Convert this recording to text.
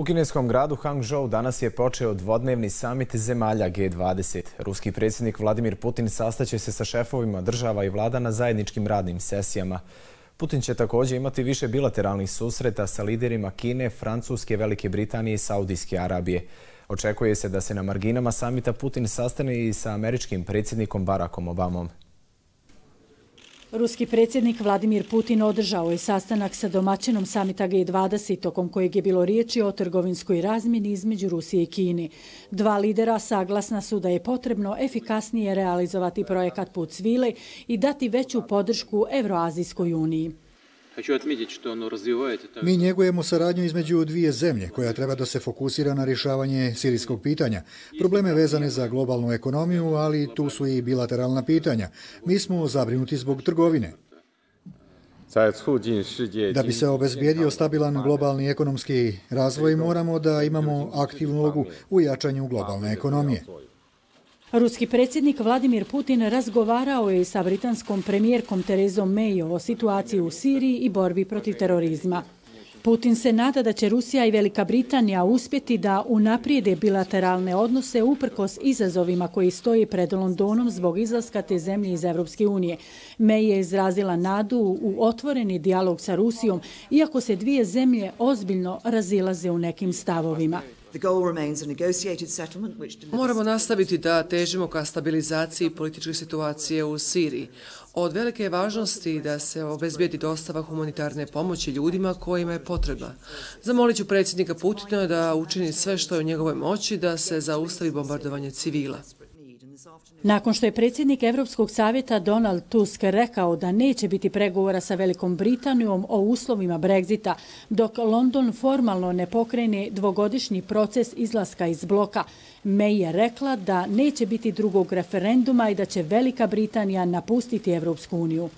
U kineskom gradu Hangzhou danas je počeo dvodnevni samit zemalja G20. Ruski predsjednik Vladimir Putin sastaće se sa šefovima država i vlada na zajedničkim radnim sesijama. Putin će također imati više bilateralnih susreta sa liderima Kine, Francuske, Velike Britanije i Saudijske Arabije. Očekuje se da se na marginama samita Putin sastane i sa američkim predsjednikom Barackom Obamom. Ruski predsjednik Vladimir Putin održao je sastanak sa domaćinom samita G20, tokom kojeg je bilo riječi o trgovinskoj razmjeni između Rusije i Kine. Dva lidera saglasna su da je potrebno efikasnije realizovati projekat Put Svile i dati veću podršku Evroazijskoj uniji. Mi njegujemo saradnju između dvije zemlje koja treba da se fokusira na rješavanje sirijskog pitanja. Probleme vezane za globalnu ekonomiju, ali tu su i bilateralna pitanja. Mi smo zabrinuti zbog trgovine. Da bi se obezbijedio stabilan globalni ekonomski razvoj, moramo da imamo aktivnu ulogu u jačanju globalne ekonomije. Ruski predsjednik Vladimir Putin razgovarao je sa britanskom premijerkom Terezom May o situaciji u Siriji i borbi protiv terorizma. Putin se nada da će Rusija i Velika Britanija uspjeti da unaprijede bilateralne odnose uprkos izazovima koji stoji pred Londonom zbog izlaska te zemlje iz Evropske unije. May je izrazila nadu u otvoreni dijalog sa Rusijom, iako se dvije zemlje ozbiljno razilaze u nekim stavovima. Moramo nastaviti da težimo ka stabilizaciji političke situacije u Siriji. Od velike važnosti da se obezbijedi dostava humanitarne pomoći ljudima kojima je potrebna. Zamolit ću predsjednika Putina da učini sve što je u njegovoj moći da se zaustavi bombardovanje civila. Nakon što je predsjednik Evropskog savjeta Donald Tusk rekao da neće biti pregovora sa Velikom Britanijom o uslovima Brexita, dok London formalno ne pokrene dvogodišnji proces izlaska iz bloka, May je rekla da neće biti drugog referenduma i da će Velika Britanija napustiti Evropsku uniju.